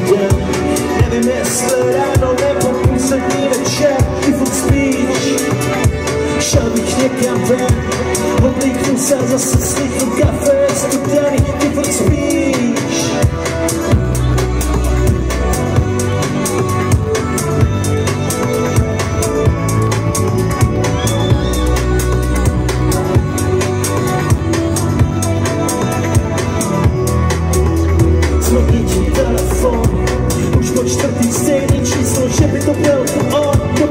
Nevím, jestli ráno nebo poslední večer Ty furt spíš Šel bych někam ven Odlíknu se zase slíknu kafe Studený, ty furt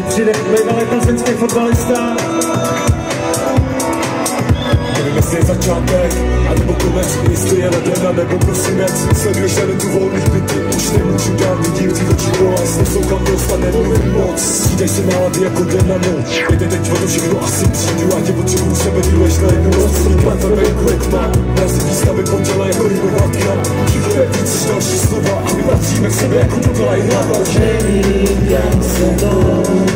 Teď přijde bývalý plzeňský fotbalista. Nevím, jestli je začátek, anebo konec, jestli je ledena nebo prosinec. Sleduješ tu volných byty, už nemůžu dát vidí v očí hlas, poslouchám dost a nemluvím moc. Střídej se nálady jako den na noc, jde teď o to všechno asi přijdu, a tě potřebuju sebe díleš na jednu noc. Sníkám to venku jak tma, mrazí výstavy ponděla jako rybová Chytlo je víc než další slova a my patříme k sobě jako dokonalá hlava. Není kam se mnou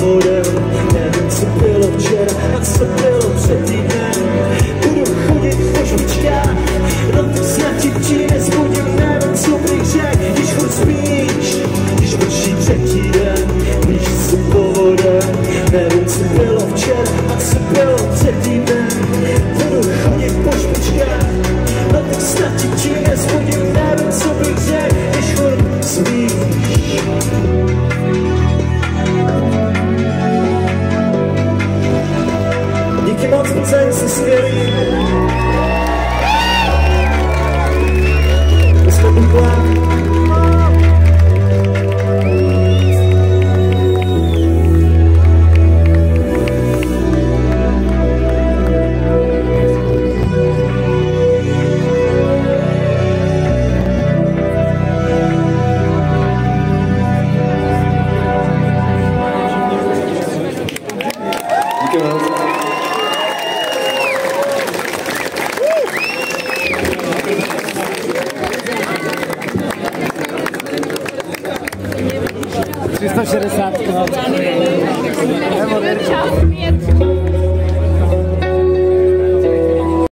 vodem Nevím, co bylo včera A co bylo před týdnem. Budu chodit po žlučkách No to snad ti ti nezbudím. Nevím, co bych řekl Když furt spíš Když prší třetí den Kličí se po vodem Nevím, co bylo včera A co bylo před týdnem. Budu chodit po žlučkách No to snad ti ti nezbudím. Nevím, co bych řekl Když furt spíš moc, Plzeň, jsi skvělý. 160 kg.